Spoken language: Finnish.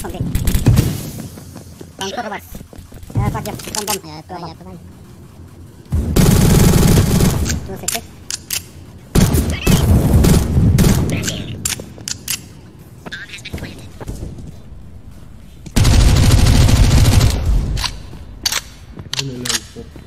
Zombie. Bang reverse. Eh, Pak Jam, bom bom. Ya, itu aja tuh. Two sixes. Han är längst bort.